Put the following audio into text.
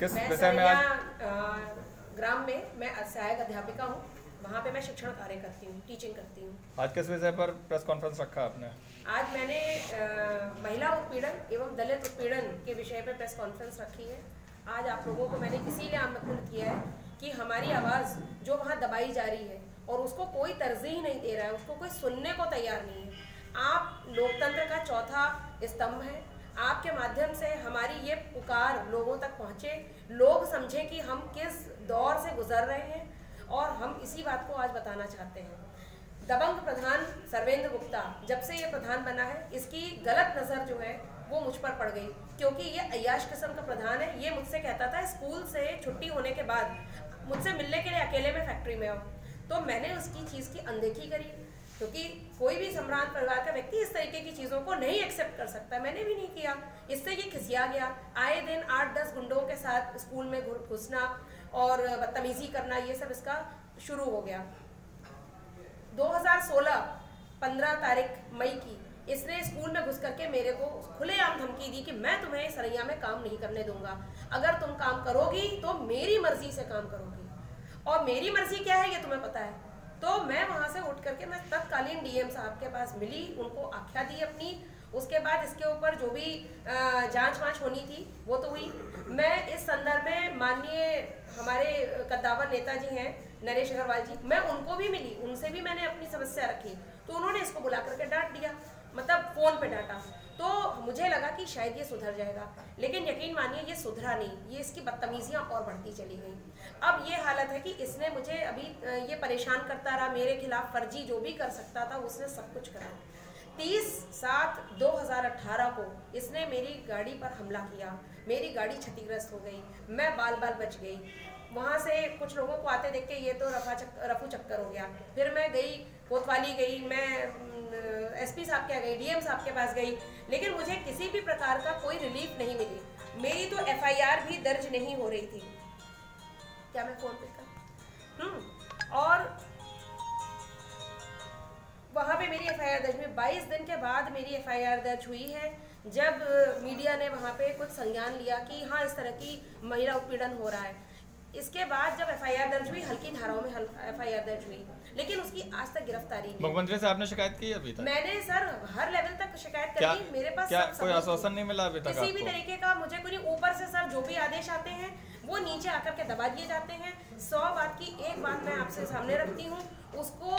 किस विषय में आज? ग्राम में मैं सहायक अध्यापिका हूँ। वहाँ पे मैं शिक्षण कार्य करती हूँ टीचिंग करती हूँ। आज किस विषय पर प्रेस कॉन्फ्रेंस रखा आपने? आज मैंने अ, महिला उत्पीड़न एवं दलित उत्पीड़न के विषय पर प्रेस कॉन्फ्रेंस रखी है। आज आप लोगों को मैंने इसीलिए आमंत्रित किया है कि हमारी आवाज़ जो वहाँ दबाई जा रही है और उसको कोई तरजीह नहीं दे रहा है उसको कोई सुनने को तैयार नहीं है। आप लोकतंत्र का चौथा स्तंभ है। आपके माध्यम से हमारी ये पुकार लोगों तक पहुँचे। लोग समझें कि हम किस दौर से गुजर रहे हैं और हम इसी बात को आज बताना चाहते हैं। दबंग प्रधान सर्वेंद्र गुप्ता, जब से ये प्रधान बना है, इसकी गलत नज़र जो है, वो मुझ पर पड़ गई। क्योंकि ये अयाश किस्म का प्रधान है, ये मुझसे कहता था, स्कूल से छुट्टी होने के बाद मुझसे मिलने के लिए अकेले में फैक्ट्री में आओ। तो मैंने उसकी चीज़ की अनदेखी करी। क्योंकि कोई भी सम्रांत परिवार का व्यक्ति इस तरीके की चीज़ों को नहीं एक्सेप्ट कर सकता। मैंने भी नहीं किया। इससे ये खिसिया गया। आए दिन आठ दस गुंडों के साथ स्कूल में घुसना और बदतमीजी करना, ये सब इसका शुरू हो गया। 2016 15 तारीख मई की, इसने स्कूल में घुस करके मेरे को खुलेआम धमकी दी कि मैं तुम्हें सरैया में काम नहीं करने दूँगा। अगर तुम काम करोगी तो मेरी मर्ज़ी से काम करोगी। और मेरी मर्ज़ी क्या है, ये तुम्हें पता है। तो मैं वहाँ से उठ करके मैं तत्कालीन डीएम साहब के पास मिली, उनको आख्या दी अपनी। उसके बाद इसके ऊपर जो भी जाँच वाँच होनी थी, वो तो हुई। मैं इस संदर्भ में माननीय हमारे कद्दावर नेता जी हैं, नरेश अग्रवाल जी, मैं उनको भी मिली, उनसे भी मैंने अपनी समस्या रखी। तो उन्होंने इसको बुला करके डांट दिया। मतलब फ़ोन पे डांटा। तो मुझे लगा कि शायद ये सुधर जाएगा। लेकिन यकीन मानिए ये सुधरा नहीं। ये इसकी बदतमीज़ियाँ और बढ़ती चली गई। अब ये हालत है कि इसने मुझे अभी ये परेशान करता रहा। मेरे खिलाफ फर्जी जो भी कर सकता था उसने सब कुछ करा। तीस सात 2018 को इसने मेरी गाड़ी पर हमला किया। मेरी गाड़ी क्षतिग्रस्त हो गई। मैं बाल बाल बच गई। वहाँ से कुछ लोगों को आते देख के ये तो रफा चक, रफू चक्कर हो गया। फिर मैं गई कोतवाली गई। मैं एसपी साहब के गई डीएम साहब के पास गई, लेकिन मुझे किसी भी प्रकार का कोई रिलीफ नहीं मिली। मेरी तो एफआईआर भी दर्ज नहीं हो रही थी। क्या मैं फ़ोन पे कर? हम्म और वहाँ पे मेरी एफआईआर दर्ज हुई। 22 दिन के बाद मेरी एफआईआर दर्ज हुई है, जब मीडिया ने वहाँ पे कुछ संज्ञान लिया कि हाँ इस तरह की महिला उत्पीड़न हो रहा है। इसके बाद जब एफआईआर दर्ज हुई हल्की धाराओं में एफआईआर दर्ज हुई। लेकिन उसकी आज तक गिरफ्तारी मुख्यमंत्री से आपने शिकायत की अभी तक? मैंने सर हर लेवल तक शिकायत कर। ली मेरे पास क्या कोई आश्वासन नहीं मिला अभी तक किसी भी तरीके का मुझे कोई ऊपर से सर जो भी आदेश आते हैं वो नीचे आकर के दबा दिए जाते हैं। सौ बात की एक बात मैं आपसे सामने रखती हूँ। उसको